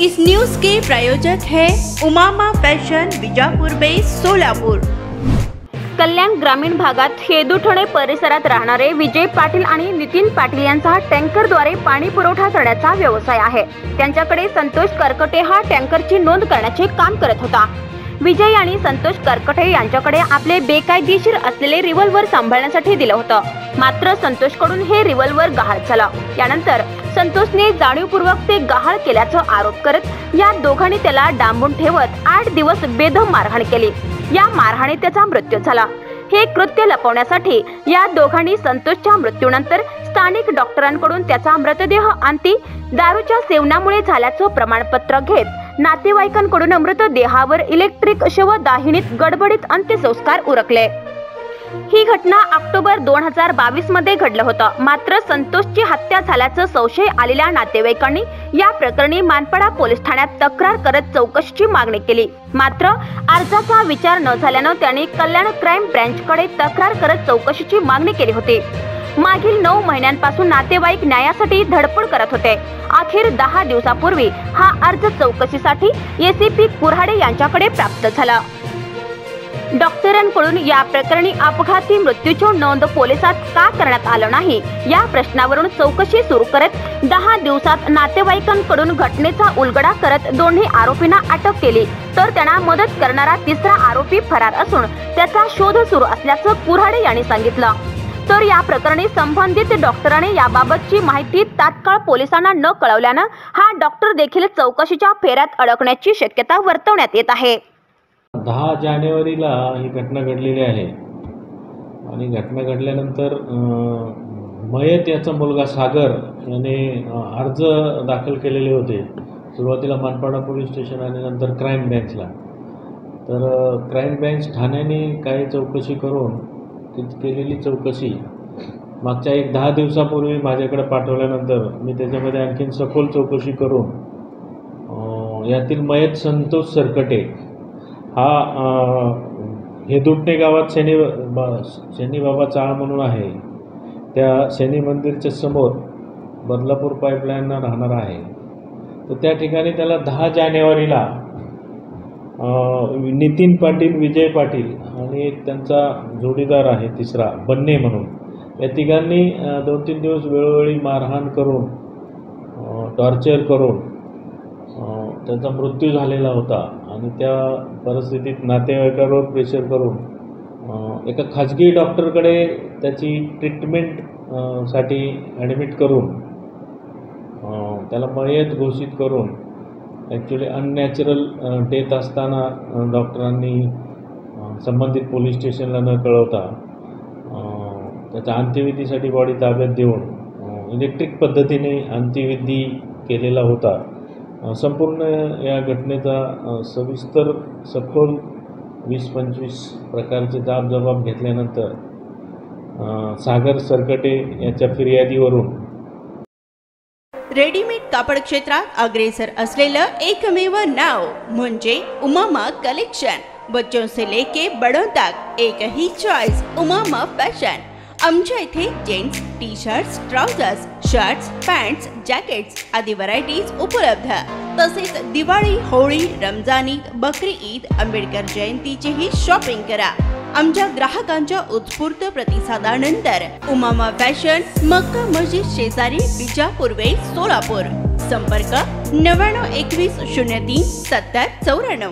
इस news के प्रायोजक है उमामा फैशन बीजापुर बेस सोलापुर। कल्याण ग्रामीण भागात हेदुठणे परिसरात राहणारे विजय पाटील आणि नितीन पाटील यांचा टँकरद्वारे पाणी पुरवठा करण्याचा व्यवसाय आहे. त्यांच्याकडे संतोष करकटे हा टँकरची नोंद करण्याचे काम करत होता. विजय आणि संतोष करकटे यांच्याकडे आपले बेकायदेशीर असलेले रिव्हॉल्वर सांभाळण्यासाठी दिलं होतं. मात्र संतोषकडून हे रिव्हॉल्वर गहाळ झालं. यानंतर संतोषने जाणीवपूर्वक ते गहाळ केल्याचा आरोप करत या दोघांनी त्याला डांबून ठेवत आठ दिवस बेदम मारहाण केली. या मारहाणीत त्याचा मृत्यू झाला. हे कृत्य लपवण्यासाठी या दोघांनी संतोषच्या मृत्यूनंतर स्थानिक डॉक्टरांकडून त्याचा मृतदेह आणती दारूच्या सेवनामुळे झाल्याचं प्रमाणपत्र घेत नातेवाईकांकडून मृतदेहावर इलेक्ट्रिक शवदाहिनीत गडबडीत अंत्यसंस्कार उरकले. ही घटना ऑक्टोबर दोन हजार बावीसमध्ये घडलं होतं. मात्र संतोषची हत्या झाल्याचं संशय आलेल्या नातेवाईकांनी या प्रकरणी मानपाडा पोलीस ठाण्यात तक्रार करत चौकशीची मागणी केली. मात्र अर्जाचा विचार न झाल्यानं त्यांनी कल्याण क्राईम ब्रँचकडे तक्रार करत चौकशीची मागणी केली होती. मागील नऊ महिन्यांपासून नातेवाईक न्यायासाठी धडपड करत होते. अखेर दहा दिवसापूर्वी हा अर्ज चौकशीसाठी एसीपी कुऱ्हाडे यांच्याकडे प्राप्त झाला. डॉक्टरांकडून या प्रकरणी अपघाती मृत्यूची नोंद पोलिसात का करण्यात आलं नाही? या प्रश्नावरून चौकशी सुरू करत दहा दिवसात नातेवाईकांकडून घटनेचा उलगडा करत दोन्ही आरोपींना अटक केली. तर त्यांना मदत करणारा तिसरा आरोपी फरार असून त्याचा शोध सुरू असल्याचं कुऱ्हाडे यांनी सांगितलं. तर या प्रकरणी संबंधित डॉक्टरांनी याबाबतची माहिती तात्काळ पोलिसांना न कळवल्यानं हा डॉक्टर देखील चौकशीच्या फेऱ्यात अडकण्याची शक्यता वर्तवण्यात येत आहे. दहा जानेवारीला ही घटना घडलेली आहे. आणि घटना घडल्यानंतर मयत याचा मुलगा सागर याने अर्ज दाखल केलेले होते. सुरुवातीला मानपाडा पोलीस स्टेशन आणि नंतर क्राईम ब्रँचला. तर क्राईम ब्रँच ठाण्याने काही चौकशी करून ती केलेली चौकशी मागच्या एक दहा दिवसापूर्वी माझ्याकडे पाठवल्यानंतर मी त्याच्यामध्ये आणखीन सखोल चौकशी करून यातील मयत संतोष सरकटे हा हे दुटणे गावात शनी बा शनी चाळ म्हणून आहे. त्या शनी मंदिरच्या समोर बदलापूर पाईपलाईनला राहणार आहे. तर त्या ठिकाणी त्याला दहा जानेवारीला नितीन पाटील विजय पाटील आणि त्यांचा जोडीदार आहे तिसरा बन्ने म्हणून. या तिघांनी दोन तीन दिवस वेळोवेळी मारहाण करून टॉर्चर करून त्यांचा मृत्यू झालेला होता. आणि त्या परिस्थितीत नातेवाईकांवर प्रेशर करून एका खाजगी डॉक्टरकडे त्याची ट्रीटमेंटसाठी ॲडमिट करून त्याला मयत घोषित करून ॲक्च्युली अननॅचरल डेथ असताना डॉक्टरांनी संबंधित पोलीस स्टेशनला न कळवता त्याच्या अंत्यविधीसाठी बॉडी ताब्यात देऊन इलेक्ट्रिक पद्धतीने अंत्यविधी केलेला होता. संपूर्ण या घटनेचा सविस्तर सखोल वीस पंचवीस प्रकारचे जाब जबाब घेतल्यानंतर सागर सरकटे याच्या फिर्यादीवरून रेडीमेड कापड क्षेत्रात अग्रेसर असलेलं एकमेव नाव म्हणजे उमामा कलेक्शन. बच्चों से लेके बड़ों तक एक ही चॉइस उमामा फैशन आमच्या इथे gents T shirts trousers shirts pants jackets आदी व्हरायटीज उपलब्ध. तसेच दिवाळी होळी रमजान ईद बकरी ईद आंबेडकर जयंतीचीही शॉपिंग करा. आमच्या ग्राहकांच्या उत्स्फूर्त प्रतिसादानंतर उमामा फॅशन मक्का मस्जिद शेजारी बिजापूर वे सोलापूर. संपर्क नव्याण्णव एकवीस शून्य तीन सत्तर चौऱ्याण्णव.